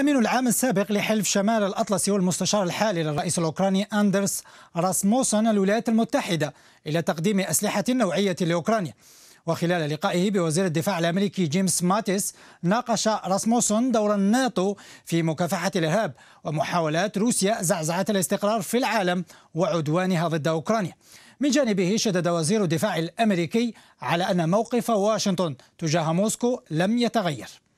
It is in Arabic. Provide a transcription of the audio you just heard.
الأمين العام السابق لحلف شمال الأطلسي والمستشار الحالي للرئيس الأوكراني أندرس راسموسون الولايات المتحدة إلى تقديم أسلحة نوعية لأوكرانيا وخلال لقائه بوزير الدفاع الأمريكي جيمس ماتيس ناقش راسموسون دور الناتو في مكافحة الإرهاب ومحاولات روسيا زعزعة الاستقرار في العالم وعدوانها ضد أوكرانيا. من جانبه شدد وزير الدفاع الأمريكي على أن موقف واشنطن تجاه موسكو لم يتغير.